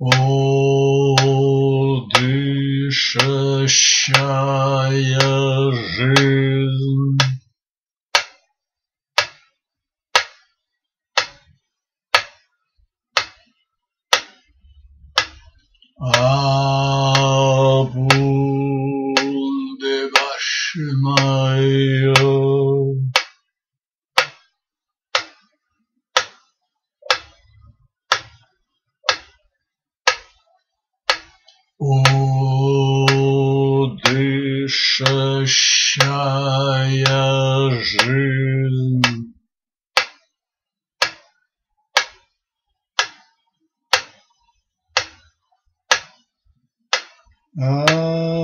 О, дышащая жизнь! Abunde О, дышащая жизнь! Abunde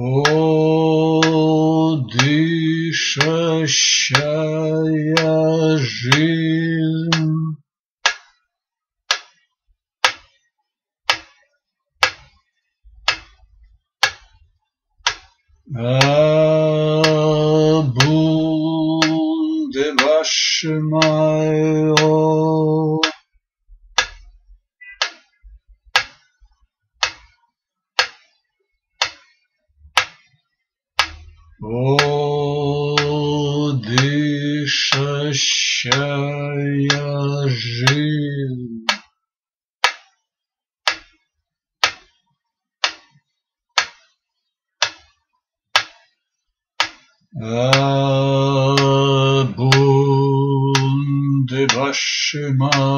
О, дышащая жизнь! Abunde başımayı О, дышащая жизнь! Abunde başımayı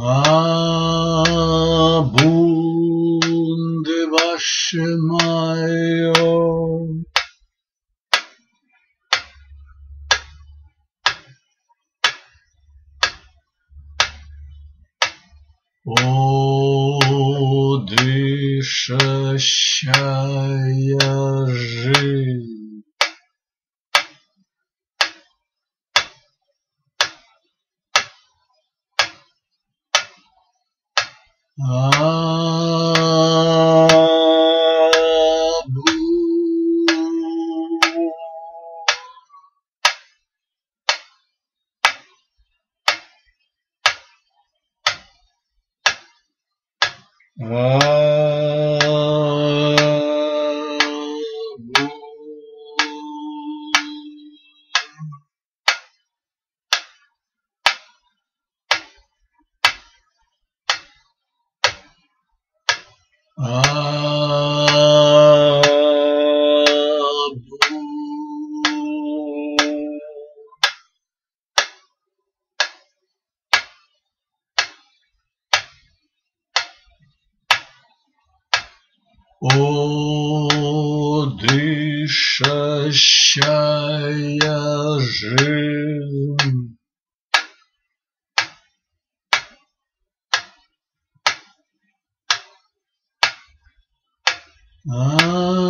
Abunde başımayı О, Abu. О, дышащая жизнь! Ah.